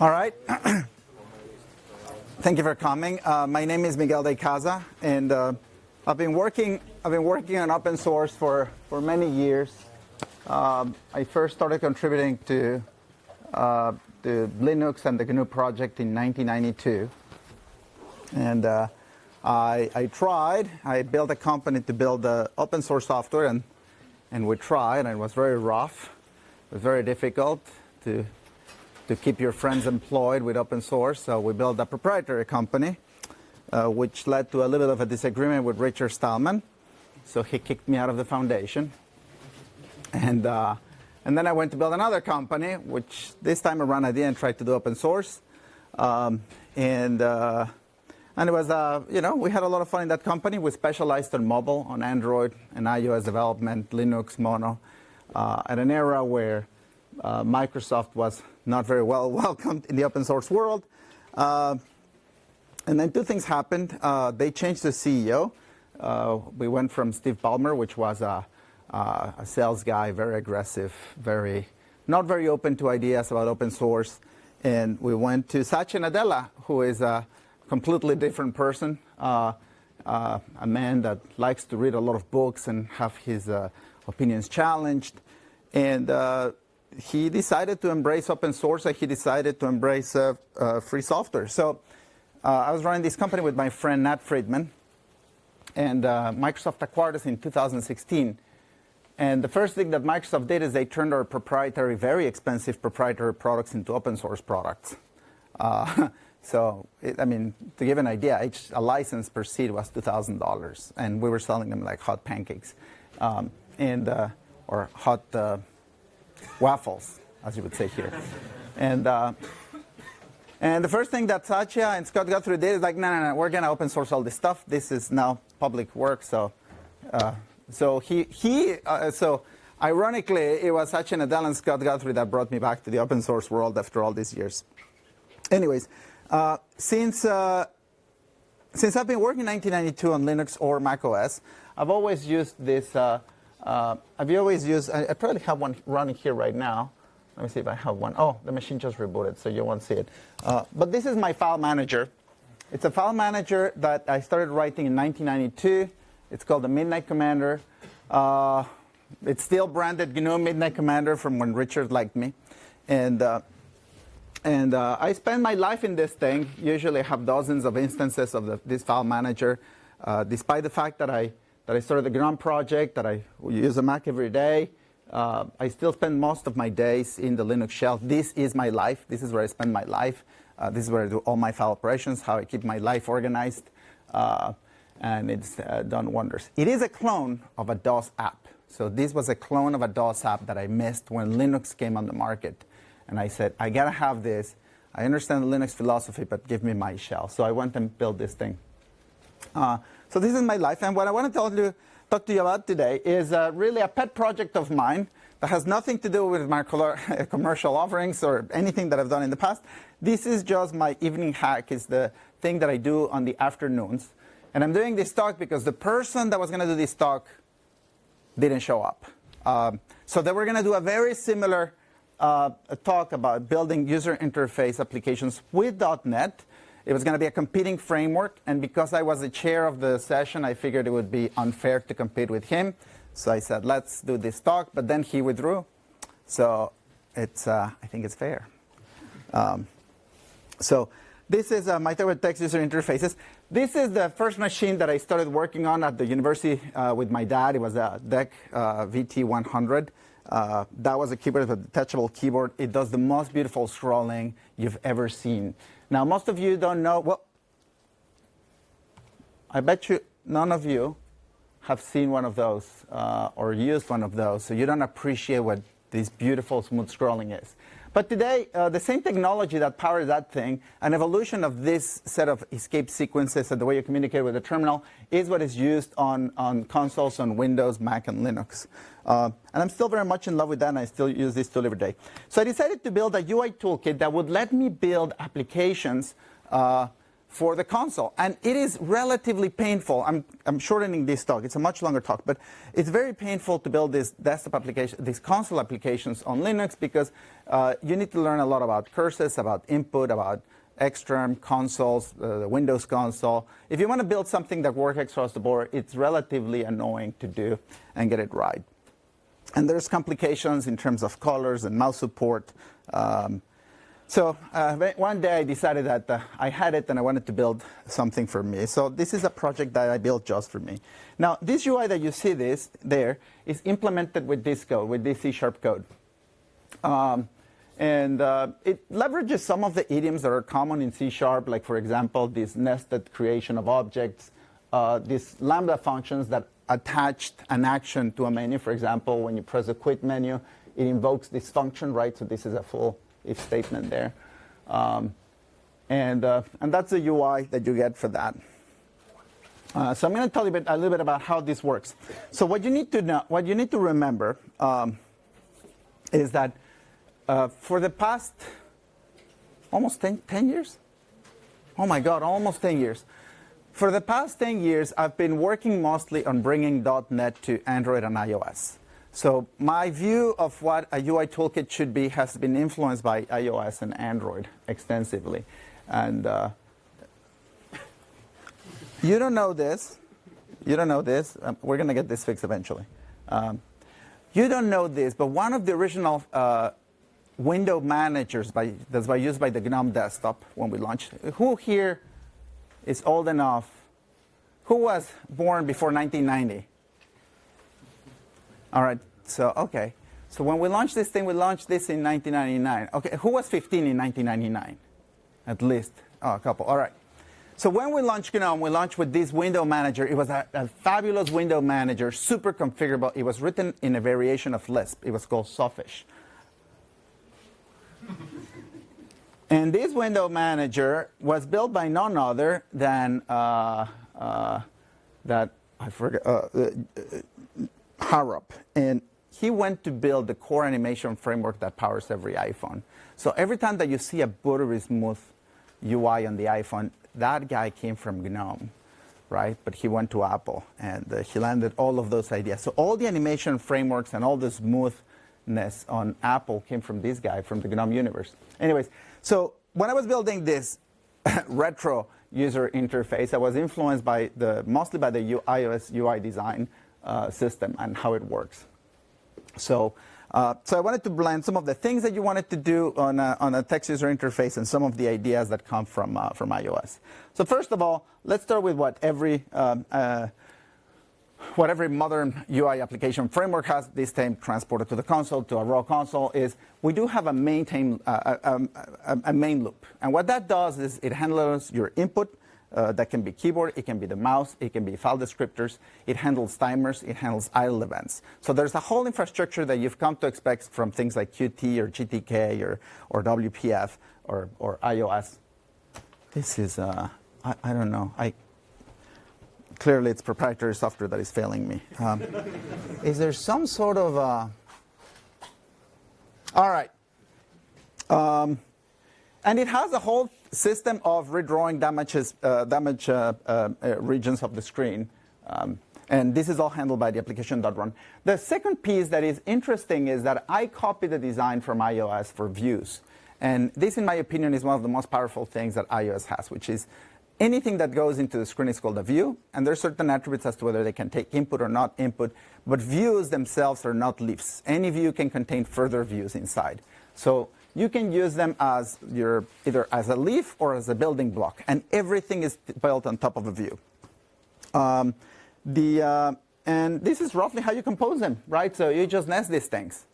All right. Thank you for coming. Uh, my name is Miguel de Icaza, and uh, I've been working. I've been working on open source for for many years. Um, I first started contributing to uh, the Linux and the GNU project in 1992, and uh, I, I tried. I built a company to build the open source software, and and we tried, and it was very rough. It was very difficult to to keep your friends employed with open source. So we built a proprietary company, uh, which led to a little bit of a disagreement with Richard Stallman. So he kicked me out of the foundation. And, uh, and then I went to build another company, which this time around I didn't try to do open source. Um, and, uh, and it was, uh, you know, we had a lot of fun in that company. We specialized on mobile, on Android and iOS development, Linux, Mono, uh, at an era where uh, Microsoft was not very well welcomed in the open source world. Uh, and then two things happened. Uh, they changed the CEO. Uh, we went from Steve Ballmer, which was a, uh, a, sales guy, very aggressive, very not very open to ideas about open source, and we went to Satya Nadella, who is a completely different person, uh, uh, a man that likes to read a lot of books and have his opinions challenged, and he decided to embrace open source and he decided to embrace uh, uh, free software. So uh, I was running this company with my friend Nat Friedman, and uh, Microsoft acquired us in 2016. And the first thing that Microsoft did is they turned our proprietary, very expensive proprietary products into open source products. Uh, so, it, I mean, to give an idea, each, a license per seat was $2,000, and we were selling them like hot pancakes, um, and uh, or hot waffles, as you would say here. and, uh, and the first thing that Satya and Scott Guthrie did is like, no, no, no, we're going to open source all this stuff. This is now public work. So, uh, so he, he uh, so ironically, it was Satya Nadella and Scott Guthrie that brought me back to the open source world after all these years. Anyways, uh, since, uh, since I've been working 1992 on Linux or Mac OS, I've always used this uh, have always used, I, I, probably have one running here right now. Let me see if I have one. Oh, the machine just rebooted, so you won't see it. Uh, but this is my file manager. It's a file manager that I started writing in 1992. It's called the Midnight Commander. Uh, it's still branded GNU Midnight Commander from when Richard liked me. And, uh, and uh, I spend my life in this thing. Usually I have dozens of instances of the, this file manager, uh, despite the fact that I that I started the GNOME project, that I use a Mac every day. Uh, I still spend most of my days in the Linux shell. This is my life. This is where I spend my life. Uh, this is where I do all my file operations, how I keep my life organized. Uh, and it's uh, done wonders. It is a clone of a DOS app. So this was a clone of a DOS app that I missed when Linux came on the market. And I said, I got to have this. I understand the Linux philosophy, but give me my shell. So I went and built this thing. So this is my life, and what I want to tell you, talk to you about today is uh, really a pet project of mine that has nothing to do with my commercial offerings or anything that I've done in the past. This is just my evening hack. It's the thing that I do on the afternoons. And I'm doing this talk because the person that was going to do this talk didn't show up. Um, so they were going to do a very similar uh, talk about building user interface applications with .NET it was going to be a competing framework, and because I was the chair of the session, I figured it would be unfair to compete with him. So I said, let's do this talk, but then he withdrew. So it's, uh, I think it's fair. Um, so this is uh, my with text user interfaces. This is the first machine that I started working on at the university uh, with my dad. It was a DEC uh, VT100. Uh, that was a keyboard with a detachable keyboard. It does the most beautiful scrolling you've ever seen. Now, most of you don't know. Well, I bet you none of you have seen one of those uh, or used one of those, so you don't appreciate what this beautiful smooth scrolling is. But today, uh, the same technology that powers that thing, an evolution of this set of escape sequences and the way you communicate with the terminal, is what is used on, on consoles on Windows, Mac, and Linux. Uh, and I'm still very much in love with that, and I still use this tool every day. So I decided to build a UI toolkit that would let me build applications uh, for the console. And it is relatively painful. I'm, I'm shortening this talk. It's a much longer talk, but it's very painful to build this desktop application, these console applications on Linux because uh, you need to learn a lot about curses, about input, about Xterm consoles, uh, the Windows console. If you want to build something that works across the board, it's relatively annoying to do and get it right. And there's complications in terms of colors and mouse support. Um, so uh, one day I decided that uh, I had it and I wanted to build something for me. So this is a project that I built just for me. Now this UI that you see this there is implemented with this code, with this C-sharp code. Um, and uh, it leverages some of the idioms that are common in C-sharp, like for example, this nested creation of objects, uh, these lambda functions that attached an action to a menu. For example, when you press the quit menu, it invokes this function, right? So this is a full if statement there. Um, and, uh, and that's the UI that you get for that. Uh, so I'm going to tell you a, bit, a, little bit about how this works. So what you need to know, what you need to remember um, is that uh, for the past almost 10, 10, years, oh my God, almost 10 years. For the past 10 years, I've been working mostly on bringing .NET to Android and iOS. So my view of what a UI toolkit should be has been influenced by iOS and Android extensively. And uh, you don't know this. You don't know this. Um, we're going to get this fixed eventually. Um, you don't know this, but one of the original uh, window managers by, that's by used by the GNOME desktop when we launched. Who here is old enough? Who was born before 1990? All right, so, okay. So when we launched this thing, we launched this in 1999. Okay, who was 15 in 1999? At least, oh, a couple, all right. So when we launched GNOME, we launched with this window manager. It was a, a, fabulous window manager, super configurable. It was written in a variation of Lisp. It was called Sawfish. and this window manager was built by none other than uh, uh, that I forget uh, uh Harper. And he went to build the core animation framework that powers every iPhone. So every time that you see a buttery smooth UI on the iPhone, that guy came from GNOME, right? But he went to Apple and uh, he landed all of those ideas. So all the animation frameworks and all the smoothness on Apple came from this guy from the GNOME universe. Anyways, so when I was building this retro user interface, I was influenced by the mostly by the iOS UI design uh, system and how it works. So, uh, so I wanted to blend some of the things that you wanted to do on a, on a text user interface and some of the ideas that come from, uh, from iOS. So first of all, let's start with what every, um, uh, what every modern UI application framework has, this time transported to the console, to a raw console, is we do have a, maintain, uh, a, a, a main loop. And what that does is it handles your input, uh, that can be keyboard, it can be the mouse, it can be file descriptors, it handles timers, it handles idle events. So there's a whole infrastructure that you've come to expect from things like Qt or GTK or, or WPF or, or iOS. This is, uh, I, I don't know. I, clearly it's proprietary software that is failing me. Um, is there some sort of, uh, all right. Um, and it has a whole system of redrawing damages, uh, damage uh, uh, uh, regions of the screen. Um, and this is all handled by the application.run. The second piece that is interesting is that I copied the design from iOS for views. And this, in my opinion, is one of the most powerful things that iOS has, which is anything that goes into the screen is called a view. And there are certain attributes as to whether they can take input or not input. But views themselves are not leaves. Any view can contain further views inside. So you can use them as your either as a leaf or as a building block, and everything is built on top of a view. Um, the uh, and this is roughly how you compose them, right? So you just nest these things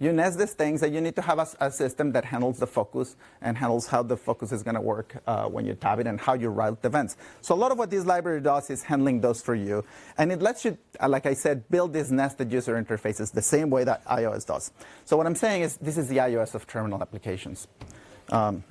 you nest these things and you need to have a, a, system that handles the focus and handles how the focus is going to work uh, when you tap it and how you route events. So a lot of what this library does is handling those for you. And it lets you, uh, like I said, build these nested user interfaces the same way that iOS does. So what I'm saying is this is the iOS of terminal applications. Um,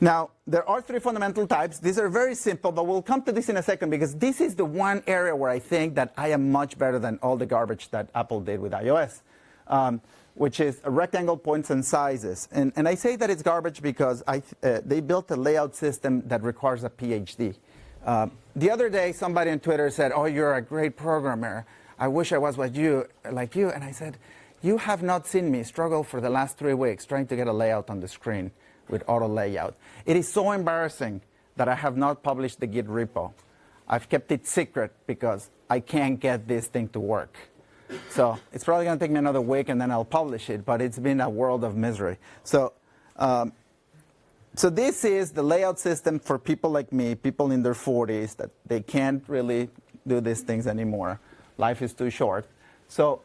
now, there are three fundamental types. These are very simple, but we'll come to this in a second because this is the one area where I think that I am much better than all the garbage that Apple did with iOS. Um, which is rectangle points and sizes. And, and I say that it's garbage because I, uh, they built a layout system that requires a PhD. Uh, the other day, somebody on Twitter said, "Oh, you're a great programmer. I wish I was you." Like you, and I said, "You have not seen me struggle for the last three weeks trying to get a layout on the screen with auto layout. It is so embarrassing that I have not published the Git repo. I've kept it secret because I can't get this thing to work. So it's probably going to take me another week and then I'll publish it, but it's been a world of misery. So, um, so this is the layout system for people like me, people in their 40s that they can't really do these things anymore. Life is too short. So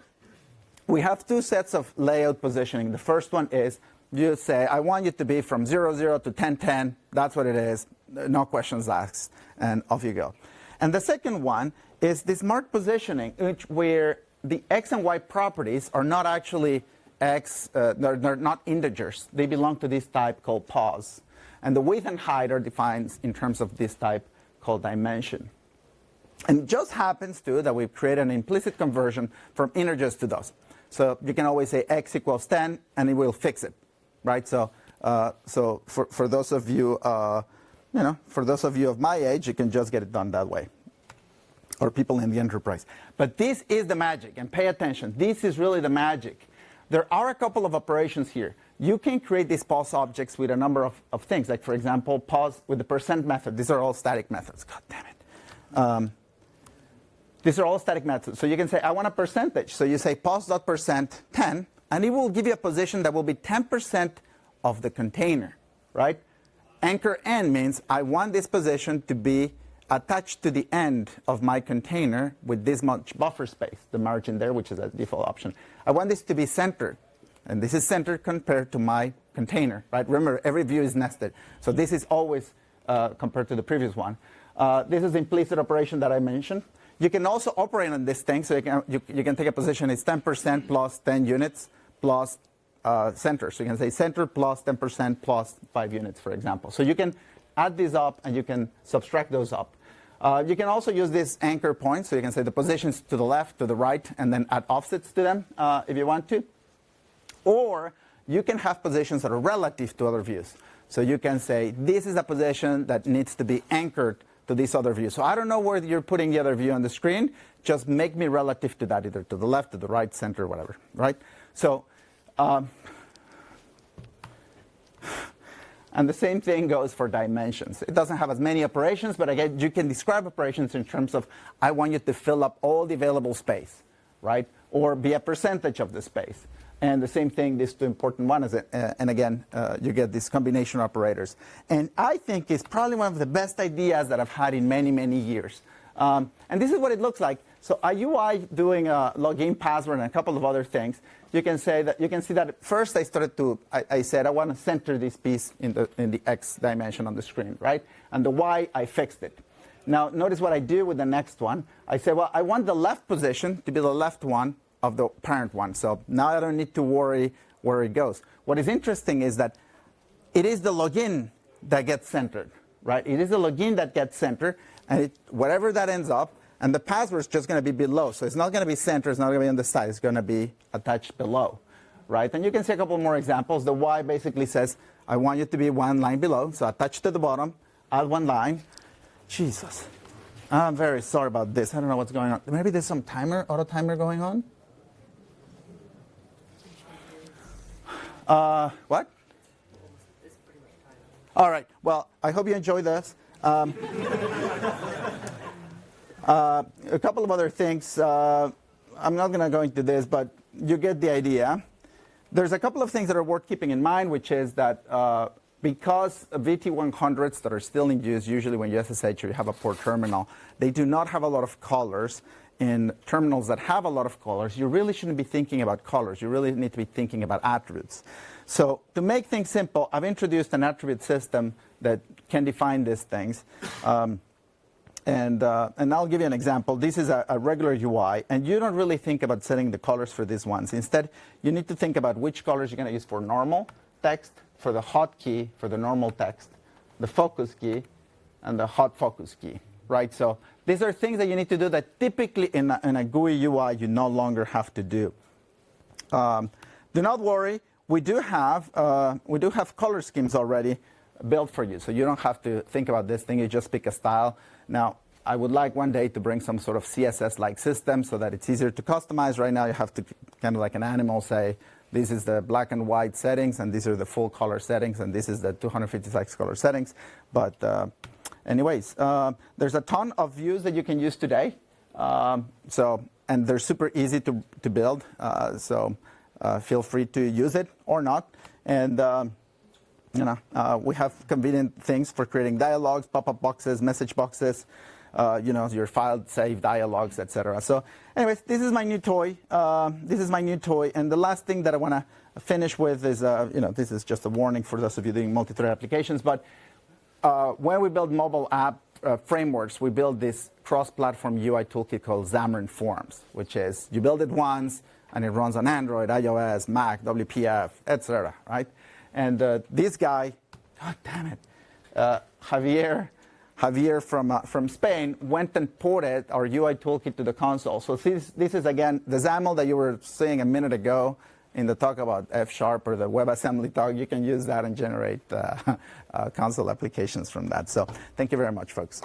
we have two sets of layout positioning. The first one is you say, I want you to be from 0, 0 to 10, 10. That's what it is. No questions asked. And off you go. And the second one is this marked positioning, which where the x and y properties are not actually x, uh, they're, they're, not integers. They belong to this type called pos. And the width and height are defined in terms of this type called dimension. And it just happens too that we've created an implicit conversion from integers to those. So you can always say x equals 10, and it will fix it, right? So, uh, so for, for those of you, uh, you know, for those of you of my age, you can just get it done that way or people in the enterprise. But this is the magic, and pay attention. This is really the magic. There are a couple of operations here. You can create these pos objects with a number of, of things, like, for example, pause with the percent method. These are all static methods. God damn it. Um, these are all static methods. So you can say, I want a percentage. So you say pos.percent 10, and it will give you a position that will be 10% of the container, right? Anchor n means I want this position to be attached to the end of my container with this much buffer space, the margin there, which is a default option. I want this to be centered. And this is centered compared to my container, right? Remember, every view is nested. So this is always uh, compared to the previous one. Uh, this is the implicit operation that I mentioned. You can also operate on this thing. So you can, you, you can take a position, it's 10% plus 10 units plus uh, center. So you can say center plus 10% plus 5 units, for example. So you can add these up and you can subtract those up. Uh, you can also use this anchor point, so you can say the positions to the left, to the right, and then add offsets to them uh, if you want to. Or you can have positions that are relative to other views. So you can say this is a position that needs to be anchored to this other view. So I don't know where you're putting the other view on the screen. Just make me relative to that, either to the left, to the right, center, whatever, right? So um, and the same thing goes for dimensions. It doesn't have as many operations, but again, you can describe operations in terms of I want you to fill up all the available space, right? Or be a percentage of the space. And the same thing, these two important ones, uh, and again, uh, you get these combination operators. And I think it's probably one of the best ideas that I've had in many, many years. Um, and this is what it looks like. So a UI doing a login password and a couple of other things, you can say that you can see that first I started to I, I, said I want to center this piece in the in the x dimension on the screen, right? And the y I fixed it. Now notice what I do with the next one. I say, well, I want the left position to be the left one of the parent one. So now I don't need to worry where it goes. What is interesting is that it is the login that gets centered, right? It is the login that gets centered, and it, whatever that ends up, and the password is just going to be below. So it's not going to be center, it's not going to be on the side, it's going to be attached below, right? And you can see a couple more examples. The Y basically says, I want you to be one line below, so attach to the bottom, add one line. Jesus. I'm very sorry about this. I don't know what's going on. Maybe there's some timer, auto timer going on? Uh, what? All right. Well, I hope you enjoy this. Um, uh, a couple of other things. Uh, I'm not going to go into this, but you get the idea. There's a couple of things that are worth keeping in mind, which is that uh, because VT100s that are still in use, usually when you SSH, you have a port terminal, they do not have a lot of colors. In terminals that have a lot of colors, you really shouldn't be thinking about colors. You really need to be thinking about attributes. So to make things simple, I've introduced an attribute system that can define these things. Um, and, uh, and I'll give you an example. This is a, a, regular UI, and you don't really think about setting the colors for these ones. Instead, you need to think about which colors you're going to use for normal text, for the hotkey, for the normal text, the focus key, and the hot focus key, right? So these are things that you need to do that typically in a, in a GUI UI you no longer have to do. Um, do not worry, we do have uh, we do have color schemes already built for you, so you don't have to think about this thing. You just pick a style. Now, I would like one day to bring some sort of CSS-like system so that it's easier to customize. Right now, you have to kind of like an animal say, this is the black and white settings, and these are the full color settings, and this is the 256 color settings. But uh, anyways, uh, there's a ton of views that you can use today. Um, so, and they're super easy to, to build. Uh, so uh, feel free to use it or not. And um, you know, uh, we have convenient things for creating dialogues, pop-up boxes, message boxes, uh, you know, your file save dialogues, etc. So, anyways, this is my new toy. Uh, this is my new toy, and the last thing that I want to finish with is, uh, you know, this is just a warning for those of you doing multi-thread applications. But uh, when we build mobile app uh, frameworks, we build this cross-platform UI toolkit called Xamarin Forms, which is you build it once and it runs on Android, iOS, Mac, WPF, etc. Right? And uh, this guy, God damn it, Javier Javier from, uh, from Spain went and ported our UI toolkit to the console. So this, this is, again, the XAML that you were seeing a minute ago in the talk about F Sharp or the WebAssembly talk. You can use that and generate uh, uh, console applications from that. So thank you very much, folks.